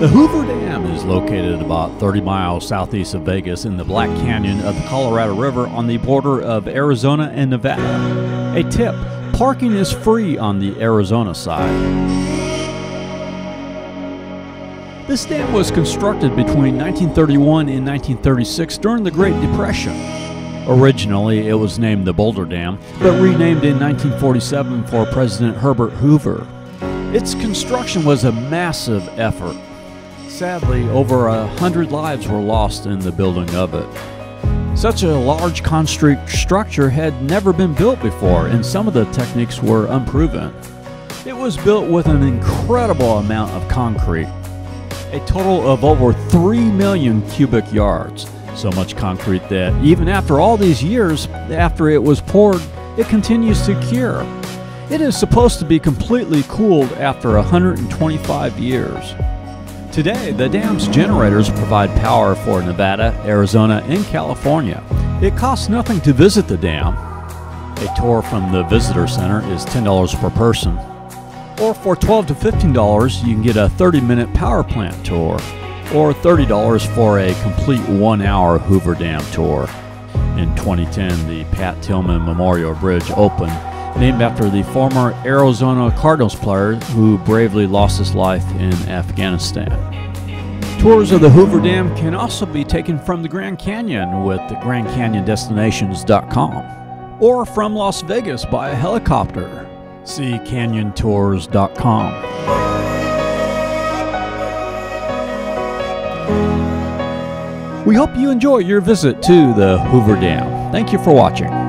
The Hoover Dam is located about 30 miles southeast of Vegas in the Black Canyon of the Colorado River on the border of Arizona and Nevada. A tip parking is free on the Arizona side. This dam was constructed between 1931 and 1936 during the Great Depression. Originally, it was named the Boulder Dam, but renamed in 1947 for President Herbert Hoover. Its construction was a massive effort. Sadly, over a hundred lives were lost in the building of it. Such a large concrete structure had never been built before, and some of the techniques were unproven. It was built with an incredible amount of concrete, a total of over 3 million cubic yards. So much concrete that even after all these years after it was poured, it continues to cure. It is supposed to be completely cooled after 125 years. Today, the dam's generators provide power for Nevada, Arizona, and California. It costs nothing to visit the dam. A tour from the visitor center is $10 per person. Or for 12 to $15, you can get a 30 minute power plant tour, or $30 for a complete one hour Hoover Dam tour. In 2010, the Pat Tillman Memorial Bridge opened, named after the former Arizona Cardinals player who bravely lost his life in Afghanistan. Tours of the Hoover Dam can also be taken from the Grand Canyon with the GrandCanyondestinations.com or from Las Vegas by a helicopter. See canyontours.com. We hope you enjoy your visit to the Hoover Dam. Thank you for watching.